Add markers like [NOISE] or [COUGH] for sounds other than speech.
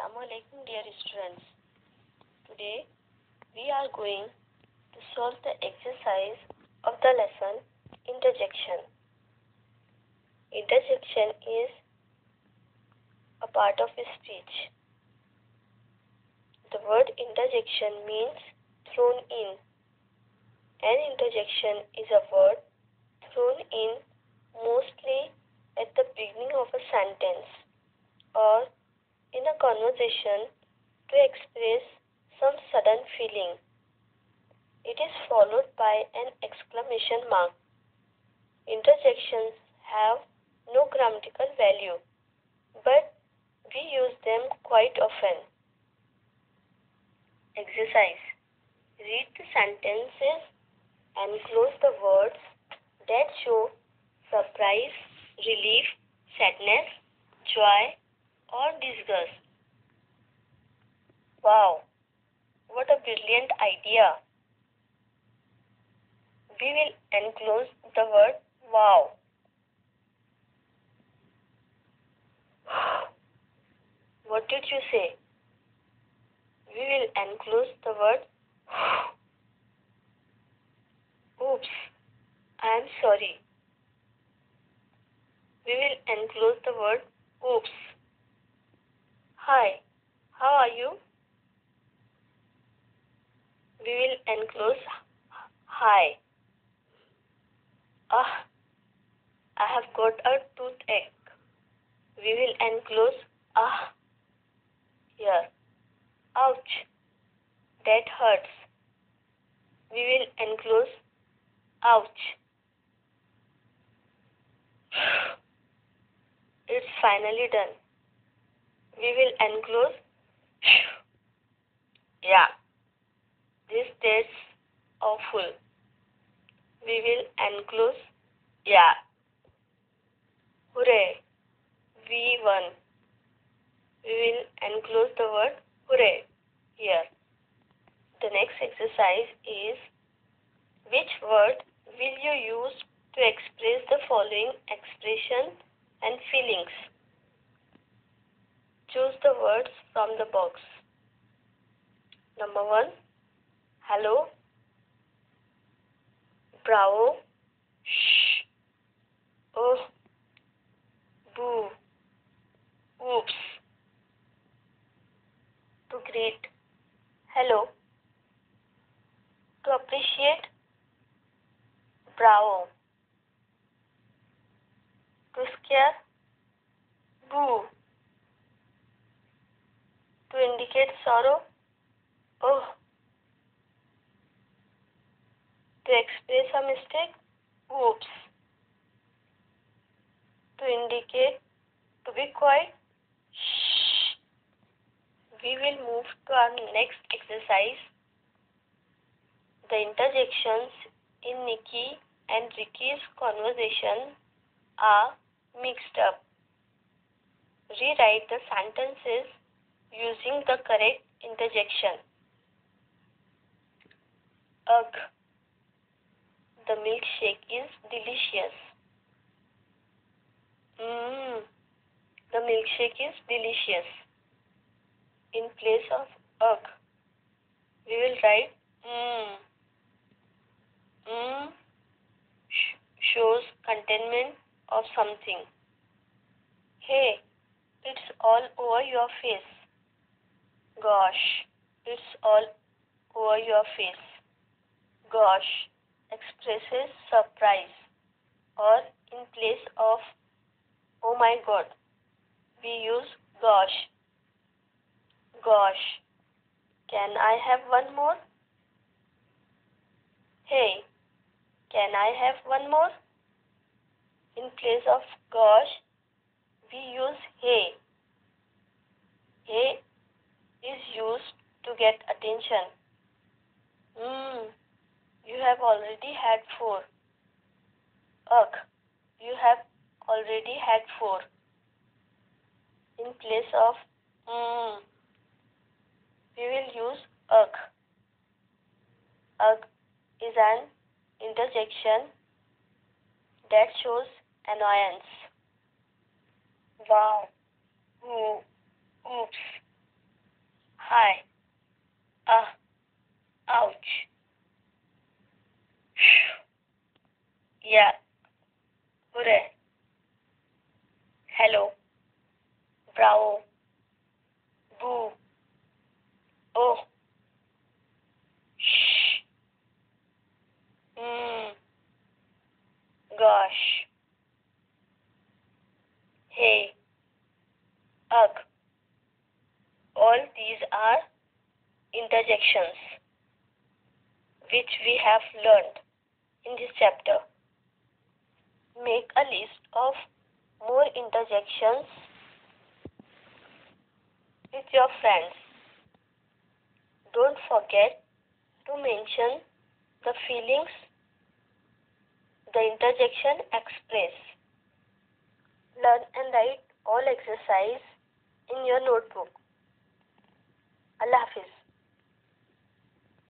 Assalamu alaikum dear students. Today we are going to solve the exercise of the lesson interjection. Interjection is a part of speech. The word interjection means thrown in. An interjection is a word thrown in mostly at the beginning of a sentence or in a conversation to express some sudden feeling. It is followed by an exclamation mark. Interjections have no grammatical value, but we use them quite often. Exercise Read the sentences and close the words that show surprise, relief, sadness, joy, or disgust. Wow, what a brilliant idea! We will enclose the word wow. What did you say? We will enclose the word Oops, I am sorry. We will enclose the word oops. Hi, how are you? We will enclose hi. Ah, I have got a toothache. We will enclose ah here. Ouch, that hurts. We will enclose ouch. It's finally done. We will enclose [SIGHS] yeah. This tastes awful. We will enclose yeah. Hooray! We won. We will enclose the word hooray here. The next exercise is which word will you use to express the following expression and feelings? Words from the box. Number one, hello, bravo, shh, oh, boo, oops. To greet, hello. To appreciate, bravo. To scare, boo. To oh. To express a mistake, oops. To indicate to be quiet, shh. We will move to our next exercise. The interjections in Nikki and Ricky's conversation are mixed up. Rewrite the sentences using the correct interjection. Ugh, the milkshake is delicious. Mmm, the milkshake is delicious. In place of ugh, we will write mmm. Mmm sh- shows contentment of something. Hey, it's all over your face. Gosh, it's all over your face. Gosh expresses surprise or in place of oh my god we use gosh. Gosh, can I have one more? Hey, can I have one more? In place of gosh, we use hey. Hey is used to get attention. Hmm, you have already had four. Ugh, you have already had four. In place of hmm, we will use ugh. Ugh is an interjection that shows annoyance. Wow. Hi. Uh, ouch. Yeah. Hooray. Hello. Bravo. Boo. Oh. Shh. Mmm. Gosh. All these are interjections which we have learned in this chapter. Make a list of more interjections with your friends. Don't forget to mention the feelings the interjection express. Learn and write all exercise in your notebook. الله حافظ.